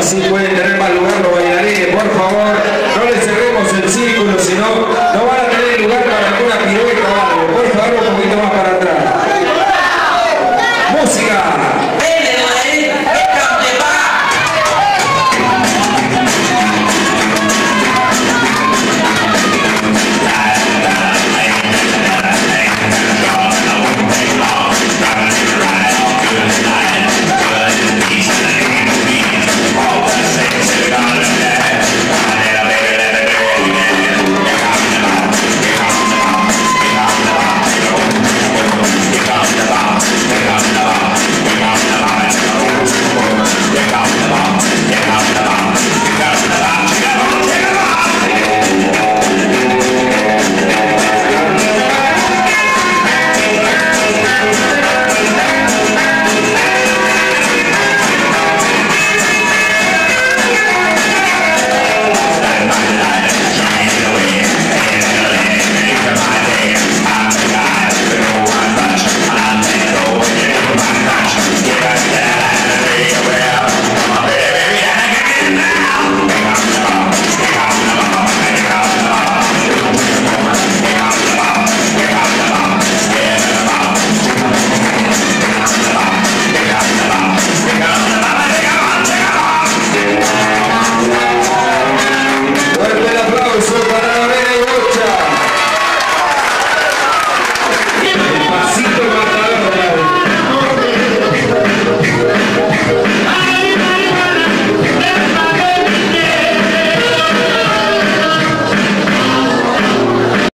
así